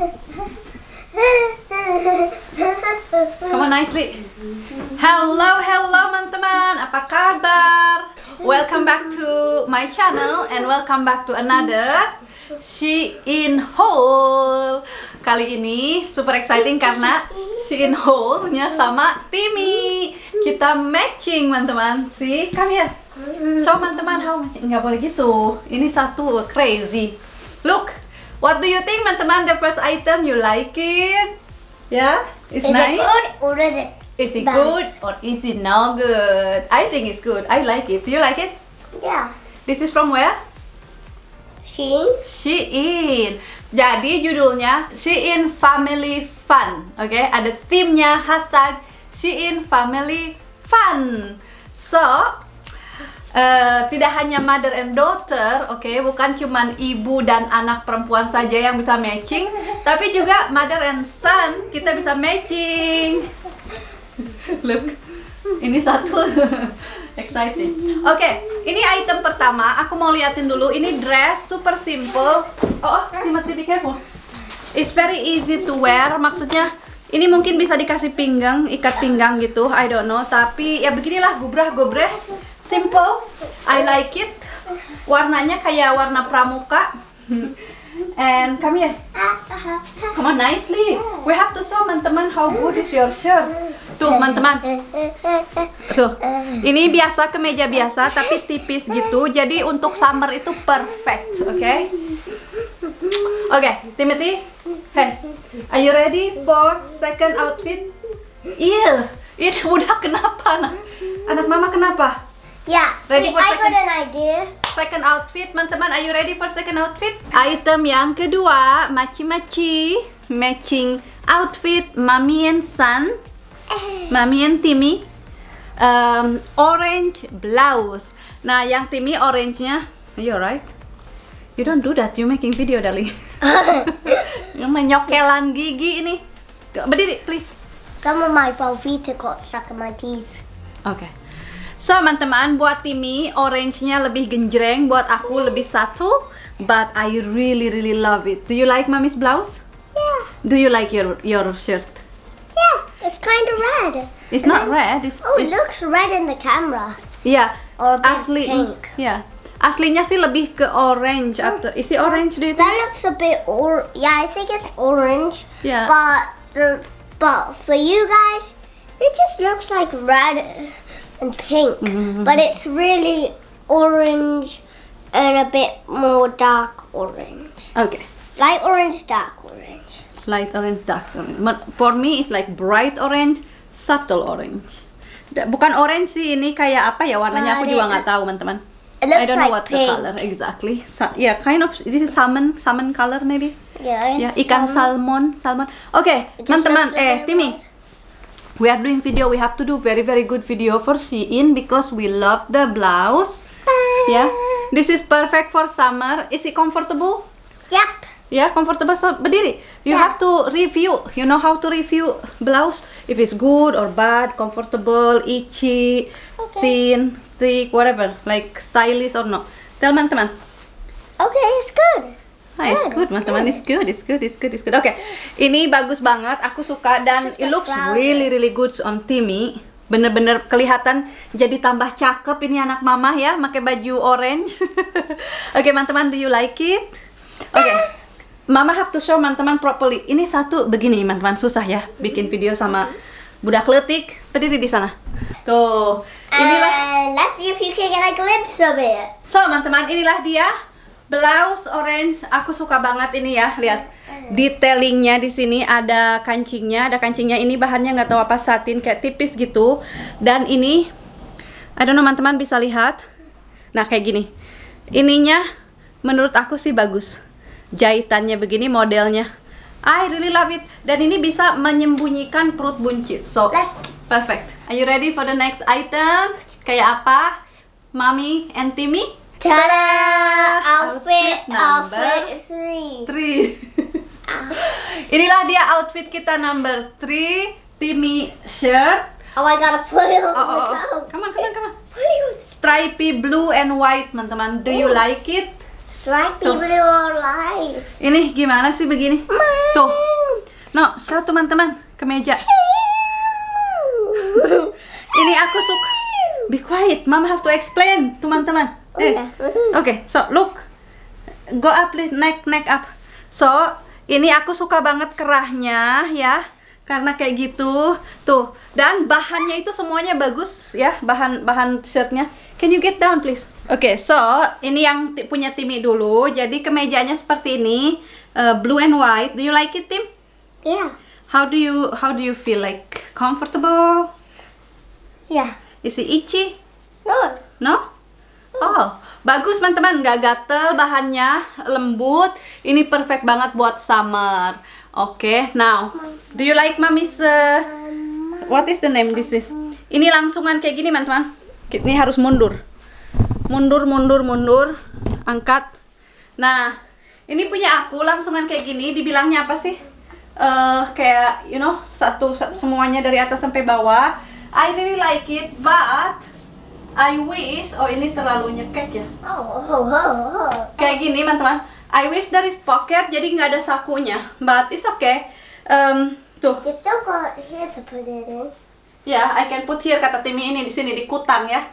Come on nicely. Hello, hello teman-teman. Apa kabar? Welcome back to my channel and welcome back to another She in Hole. Kali ini super exciting karena She in Hole-nya sama Timmy. Kita matching, teman-teman. See, come here. So, teman-teman, how nggak boleh gitu. Ini satu crazy. Look, what do you think, teman-teman? The first item, you like it? Yeah, it's Is nice. it good or is it? Is it Bad. good or is it not good? I think it's good. I like it. Do you like it? Yeah. This is from where? She? Shein. Jadi judulnya Shein Family Fun. Oke, ada timnya hashtag Shein Family Fun. So, eh, tidak hanya mother and daughter, oke, bukan cuman ibu dan anak perempuan saja yang bisa matching, tapi juga mother and son kita bisa matching. Look, ini satu exciting. Oke, ini item pertama. Aku mau liatin dulu. Ini dress super simple. Oh, oh Timothy, be careful. It's very easy to wear. Maksudnya ini mungkin bisa dikasih pinggang, ikat pinggang gitu. I don't know. Tapi ya beginilah gubrah gobreh. Simple. I like it. Warnanya kayak warna pramuka. And come here. Come on nicely. We have to show teman-teman how good is your shirt. Tuh, teman-teman. Tuh, ini biasa kemeja biasa tapi tipis gitu. Jadi untuk summer itu perfect, oke? Oke, Timothy. Hey, are you ready for second outfit? Iya, ini udah kenapa anak? Anak mama kenapa? Yeah. Ready for I got an idea. Second outfit, teman-teman. Are you ready for second outfit? Item yang kedua, maci-maci matching outfit Mami and Son. Mami and Timmy um, orange blouse. Nah, yang Timmy orange-nya, you right? You don't do that. You making video, darling. Ini menyokelan gigi ini. Berdiri, please. Some of my Velveeta got stuck in my teeth. Oke. So, teman-teman, buat Timmy orange-nya lebih genjreng, buat aku lebih satu. But I really really love it. Do you like Mommy's blouse? Yeah. Do you like your your shirt? Yeah. It's kind of red. It's And not then- red. It's, Oh, it it's looks red in the camera. yeah. Or Asli, pink. yeah. Aslinya sih lebih ke orange atau is it orange do you think? That looks a bit or yeah, I think it's orange. Yeah. But the but for you guys, it just looks like red and pink. Mhm. But it's really orange and a bit more dark orange. Okay. Light orange, dark orange. Light orange, dark orange. But for me it's like bright orange, subtle orange. Bukan orange sih ini kayak apa ya warnanya aku juga nggak tahu teman-teman. I don't know like what the pink. color exactly. Sa- yeah, kind of. This is salmon, salmon color maybe. Yeah. It's ikan salmon, salmon. Oke, just teman-teman. Eh, Timmy. We are doing video. We have to do very very good video for Shein because we love the blouse. Yeah. This is perfect for summer. Is it comfortable? Yep. Yeah, comfortable. So berdiri. You Yeah. have to review. You know how to review blouse if it's good or bad, comfortable, itchy, Okay. thin, thick, whatever, like stylish or not. Tell teman-teman. Okay, it's good. Ah, it's Good, good, it's teman-teman. It's good, it's good, it's good, it's good. Oke, ini bagus banget. Aku suka dan it looks really, really good on Timmy. Bener-bener kelihatan jadi tambah cakep ini anak mama ya, pakai baju orange. Oke, teman-teman, do you like it? Oke, mama have to show teman-teman properly. Ini satu begini, teman-teman, susah ya bikin video sama budak letik. Berdiri di sana. Tuh, inilah. And let's see if you can get a glimpse of it. So, teman-teman, inilah dia blouse orange. Aku suka banget ini ya. Lihat detailingnya di sini ada kancingnya, ada kancingnya. Ini bahannya nggak tahu apa satin kayak tipis gitu. Dan ini, I don't know teman-teman bisa lihat. Nah kayak gini. Ininya menurut aku sih bagus. Jahitannya begini modelnya. I really love it. Dan ini bisa menyembunyikan perut buncit. So perfect. Are you ready for the next item? Kayak apa? Mommy and Timmy? Ta-da! Outfit Outfit, number outfit three. Three. Inilah dia outfit kita number three. Timmy shirt. Oh, I gotta put it on Oh, oh, my oh. coat. Come on, come on, come on. Stripy blue and white, teman-teman. Do you Oh. like it? on. Stripey Tuh. blue or light. Ini gimana sih begini? Tuh. No, so teman-teman ke meja. Ini aku suka. Be quiet, Mama have to explain, teman-teman. Eh, Oke, so look. Go up please, neck neck up. So, ini aku suka banget kerahnya ya. Karena kayak gitu. Tuh, dan bahannya itu semuanya bagus ya, bahan bahan shirtnya. Can you get down please? Oke, so ini yang punya Timmy dulu. Jadi kemejanya seperti ini, uh, blue and white. Do you like it, Tim? Yeah. How do you how do you feel like comfortable? Yeah. Is it itchy? No. No? Oh, bagus teman-teman, nggak gatel, bahannya lembut. Ini perfect banget buat summer. Oke, now, do you like mommy's uh, what is the name this is? Ini langsungan kayak gini teman-teman. Ini harus mundur. Mundur, mundur, mundur. Angkat. Nah, ini punya aku langsungan kayak gini. Dibilangnya apa sih? eh kayak you know satu sa- semuanya dari atas sampai bawah. I really like it, but I wish, oh ini terlalu nyekek ya. Oh, oh, oh, oh. Kayak gini teman-teman. I wish there is pocket jadi nggak ada sakunya. But it's okay. Um, tuh, You still got here to put it in. ya I can put here kata Timmy ini di sini di kutang ya.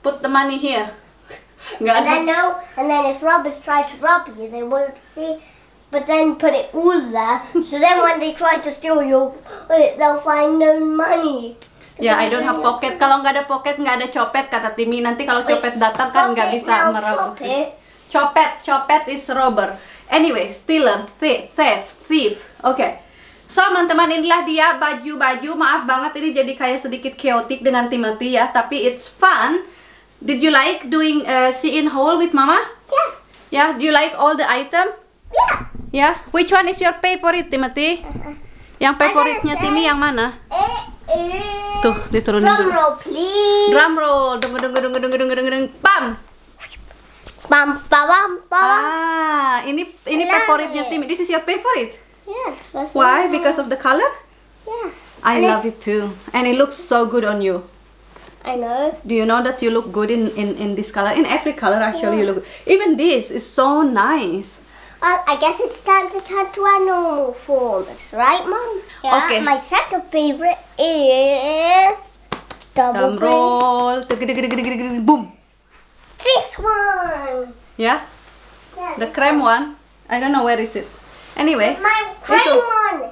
Put the money here. Nggak And ada. then no, and then if robbers try to rob you, they won't see. But then put it all there. So then when they try to steal your, they'll find no money. Ya, I don't have pocket. Kalau nggak ada pocket, nggak ada copet kata Timmy. Nanti kalau copet datang kan nggak bisa it. Copet, copet is robber. Anyway, stealer, thief, theft, thief. Oke. So, teman-teman, inilah dia baju-baju. Maaf banget ini jadi kayak sedikit chaotic dengan Timothy ya, tapi it's fun. Did you like doing uh, see in haul with Mama? Yeah. Yeah, do you like all the item? Yeah. Yeah. Which one is your favorite, Timothy? Yang favoritnya Timmy yang mana? Is. Tuh, diturunin Drum dulu. roll, please. Drum roll. Dung dung dung dung dung dung dung pam. Ba, bam, ba. Ah, ini ini Love favoritnya it. Timmy. This is your favorite. Yeah, it's my Why? favorite. Because of the color? Yeah. I And love it's- it too. And it looks so good on you. I know. Do you know that you look good in, in, in this color? In every color actually you look Even this is so nice. Uh, I guess it's time to turn to our normal forms, right, Mom? Yeah. Okay. My second favorite is double braid. roll. Boom. This one. Yeah? Yeah, The cream one. I don't know where is it. Anyway. My cream Itu. one.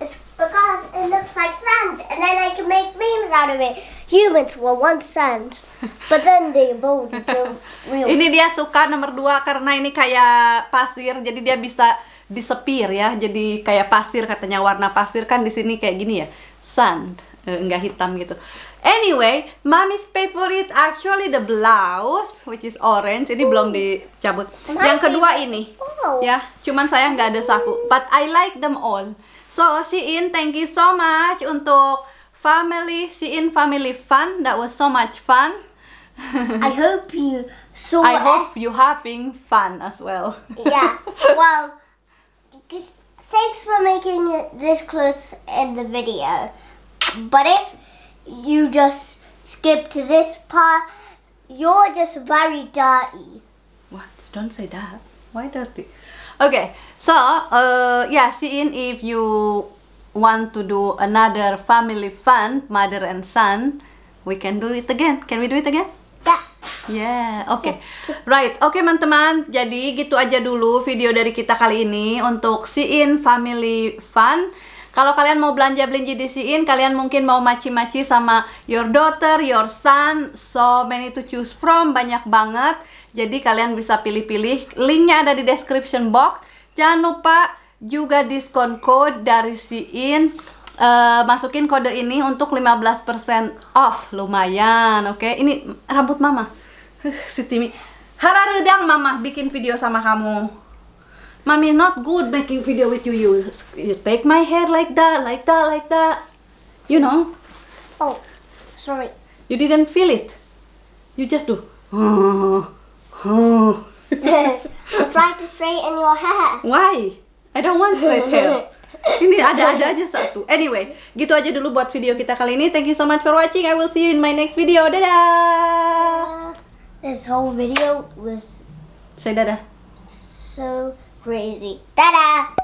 It's because it looks like sand, and then I can make memes out of it. Humans were once sand, but then they evolved into real. Ini dia suka nomor dua karena ini kayak pasir, jadi dia bisa disepir ya, jadi kayak pasir katanya warna pasir kan di sini kayak gini ya, sand, eh, nggak hitam gitu. Anyway, mommy's favorite actually the blouse, which is orange. Ini belum dicabut. Yang kedua ini, Oh. ya, cuman saya nggak ada saku. But I like them all. So Shein, thank you so much untuk family Shein family fun. That was so much fun. I hope you saw. I hope you having fun as well. yeah. Well, thanks for making it this close in the video. But if you just skip to this part, you're just very dirty. What? Don't say that. Why dirty? Okay, so uh, yeah, Shein, if you want to do another family fun, mother and son, we can do it again. Can we do it again? Yeah. Yeah, oke. Right, oke teman-teman. Jadi gitu aja dulu video dari kita kali ini untuk Shein Family Fun. Kalau kalian mau belanja belanja di Shein, kalian mungkin mau maci-maci sama your daughter, your son, so many to choose from, banyak banget. Jadi kalian bisa pilih-pilih. Linknya ada di description box. Jangan lupa juga diskon code dari Shein. Eh, masukin kode ini untuk 15% off. Lumayan, oke? Ini rambut mama. Huh, si Timi. Hararedang mama bikin video sama kamu. Mami not good making video with you. You, you take my hair like that, like that, like that. You know, Oh, sorry. you didn't feel it. You just do. Oh, oh. I'm trying to straighten your hair. Why? I don't want straight hair. Ini ada-ada aja satu. Anyway, gitu aja dulu buat video kita kali ini. Thank you so much for watching. I will see you in my next video. Dadah! This whole video was Say dadah. So crazy. Dadah!